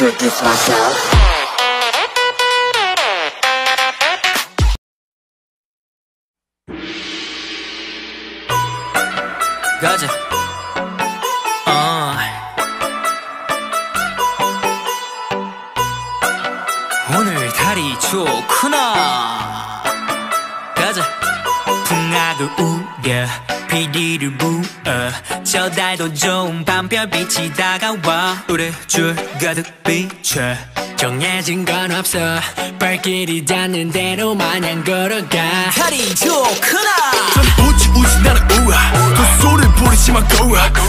introduce myself. Gotcha. 오늘 달이 좋구나. 가자. 풍악을 우려 비리를 부어. 저 달도 좋은 밤별빛이 다가와. 우리 줄 가득 비춰. 정해진 건 없어. 발길이 닿는 대로 마냥 걸어가. 달이 좋구나. 우지 우지 나는 우아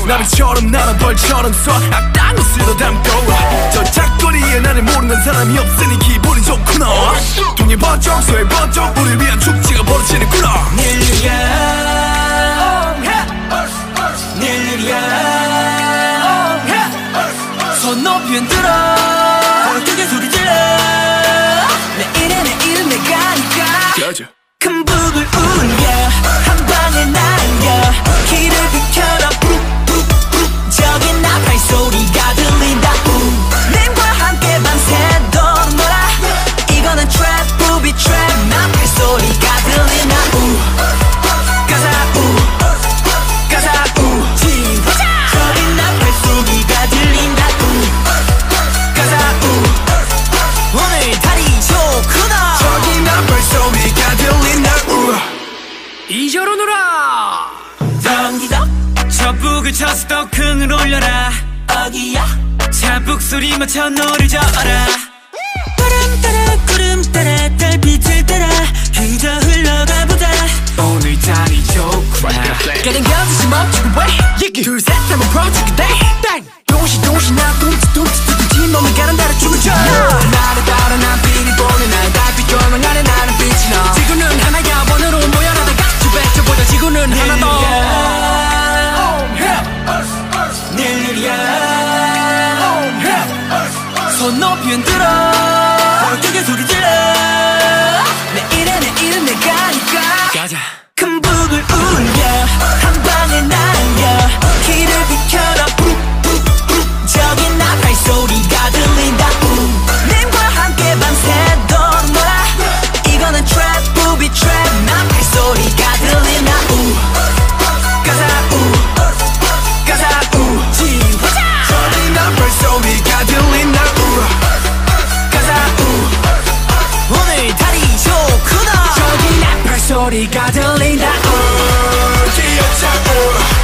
나비처럼 나는 벌처럼 쏴 악당을 쓸어 담고 저 작거리에 나를 모르는 사람이 없으니 기분이 좋구나. 동해 번쩍 서해 번쩍 우리 위한 축제가 벌어지는구나. 닐리야 닐리야 손 높이 흔들어 저로 놀아 덩기덕 저북을 쳐서 더 큰을 올려라 어기야 자북 소리 맞춰 노를 저어라 바람 따라 구름 따라 달빛을 따라 그저 흘러가 보다 오늘 달이 좋구나 가는 겨드시 멈추고 왜 둘셋 하면 approach 돼 땡! 동시 동시 나 둠치 둠치 둠치 몸을 가는 나를 춤을 춰 나를 따라 난 높이 흔들어. 크게 소리 질 소리가 들린다. 기억자 우아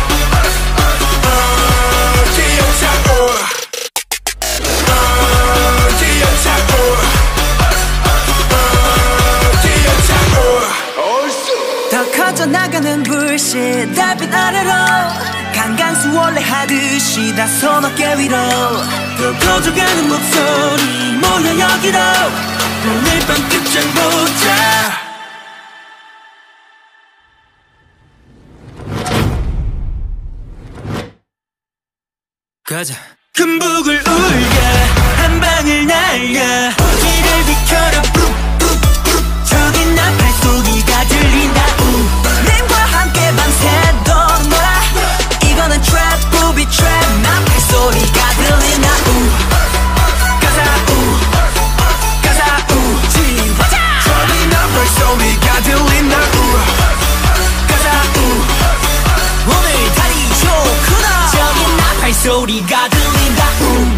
더 커져 나가는 불씨 달빛 아래로. 강강수 원래 하듯이 다섯 어깨 위로. 더 커져가는 목소리 모여 여기로. 오늘 밤 끝장 보자 가자. 큰 북을 울려 한 방을 날려 길을 비켜라 푸푸푸 저기 나 발소리가 들린다 우. 님과 함께 밤새도록 놀아. 이거는 트랩 부비 트랩 나 발소리가 들린다 우. 가자 우. 가자 우. 지휘자 저기 나 발소리가 소리가 들린다 우.